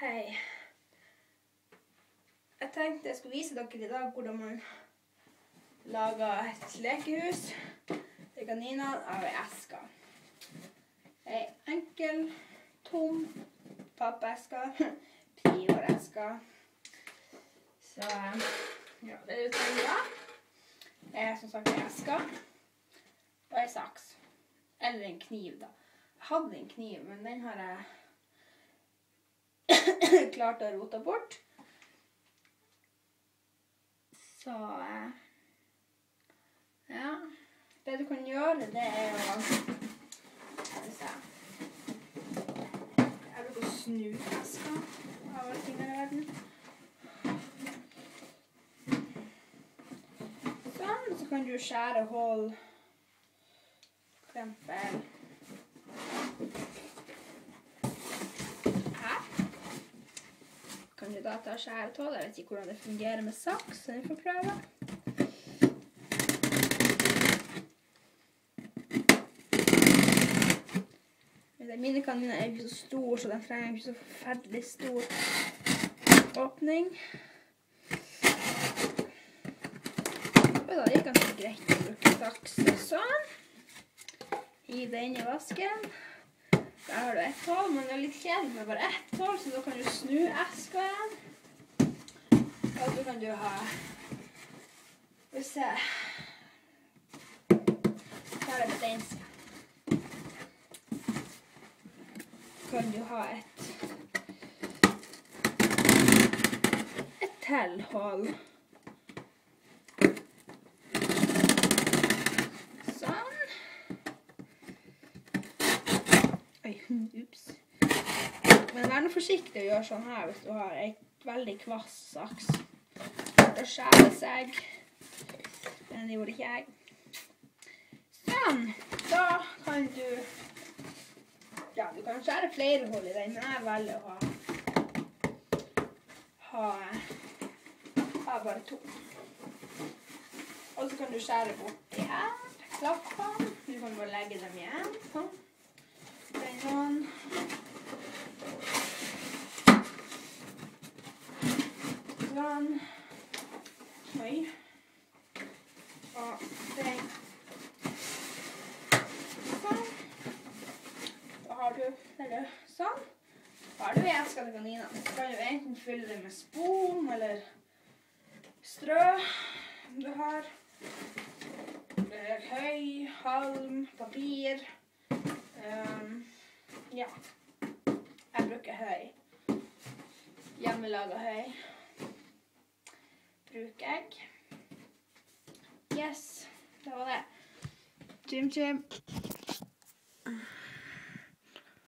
Hei. Jeg tenkte jeg skulle vise dere i dag hvordan man lager et lekehus til kaninene av ei eske. Ei enkel, tom pappeske. Prioreske. Så ja, det du trenger er som sagt ei eske og ei saks. Eller en kniv, da. Jeg hadde en kniv, men den har jeg klart å rote bort. Så eh, Ja. Det du kan gjøre, det er å Jeg bruker å snu eska av alle ting i verden. Sånn. Så kan du skjære hull. For eksempel her. Kan du skjære av. Jeg vet ikke hvordan det fungerer med saks, så vi får prøve. Mine kaniner er ikke så store, så den trenger ikke så forferdelig stor åpning. Og da gikk det greit å bruke saks. Sånn. Hiv det inn i vasken. Der har du ett tall, men det er litt kjedelig med bare ett tall, så da kan du snu eska igjen. Og så kan du ha Skal vi se Her er det den siden. Kan du ha et et til hull. Men vær nå forsiktig å gjøre sånn her hvis du har ei veldig kvass saks. Det skjærer seg. Men det gjorde ikke jeg. Sånn. Da kan du Ja, du kan skjære flere hull i den, men jeg velger å ha ha, bare to. Og så kan du skjære bort her klappene. Du kan bare legge dem igjen. Sånn. Den. Sånn. Oi. Og den. Sånn. Da har du eller sånn. Da har du eska til kaninene. Så kan du enten fylle det med spon eller strø du har. Høy, halm, papir. Um, ja. Jeg bruker høy. Hjemmelaga høy. Bruk egg. Yes, det var det. Jim, Jim.